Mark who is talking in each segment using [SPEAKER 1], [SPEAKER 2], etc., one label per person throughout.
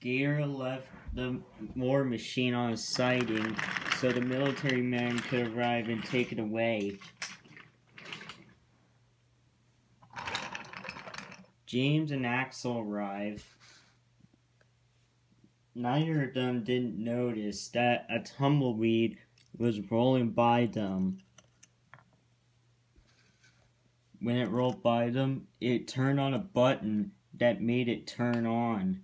[SPEAKER 1] Gator left the war machine on a siding so the military man could arrive and take it away. James and Axel arrive. Neither of them didn't notice that a tumbleweed was rolling by them. When it rolled by them, it turned on a button that made it turn on.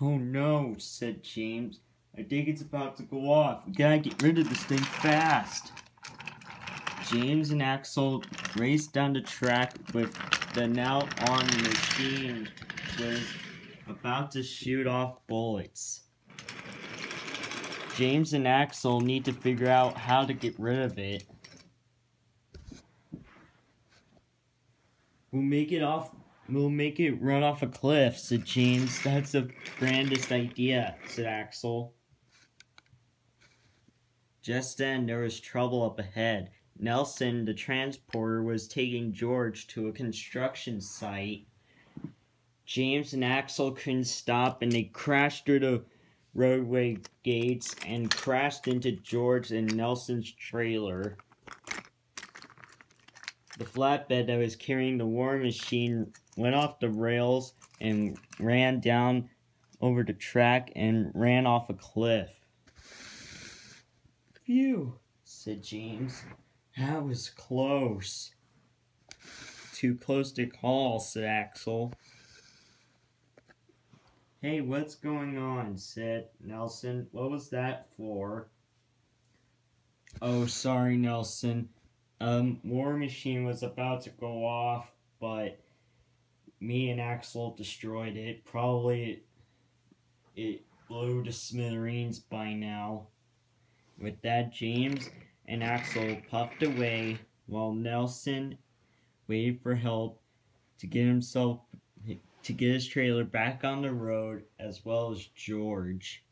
[SPEAKER 1] Oh no, said James. I think it's about to go off. We gotta get rid of this thing fast. James and Axel raced down the track with the now on machine was about to shoot off bullets. James and Axel need to figure out how to get rid of it. We'll make it off we'll make it run off a cliff, said James. That's the grandest idea, said Axel. Just then there was trouble up ahead. Nelson, the transporter, was taking George to a construction site. James and Axel couldn't stop and they crashed through the roadway gates and crashed into George and Nelson's trailer. The flatbed that was carrying the war machine went off the rails and ran down over the track and ran off a cliff. Phew, said James. That was close. Too close to call, said Axel. Hey, what's going on? said Nelson. What was that for? Oh, sorry, Nelson. Um, War Machine was about to go off, but me and Axel destroyed it. Probably it blew to smithereens by now. With that, James and Axel puffed away while Nelson waited for help to get himself to get his trailer back on the road as well as George.